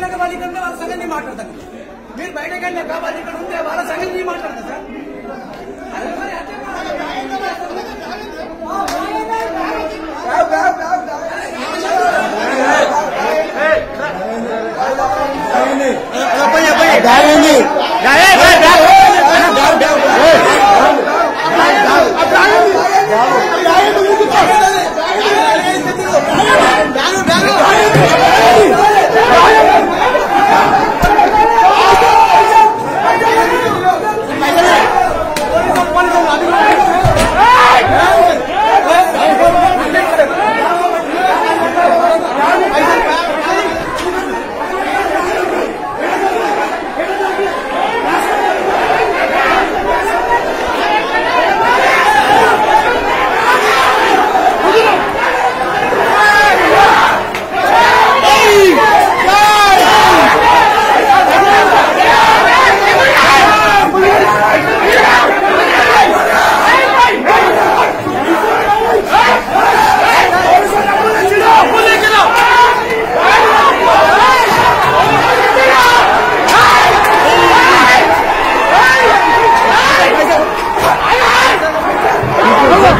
नगरपालिकेनं मला सगळ्यांनी माटाडता मी बैठका नगरपालिकेकडून ते मला सगळ्यांनी माटाडता sir gynae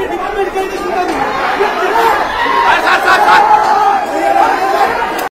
Dame, dame, dame,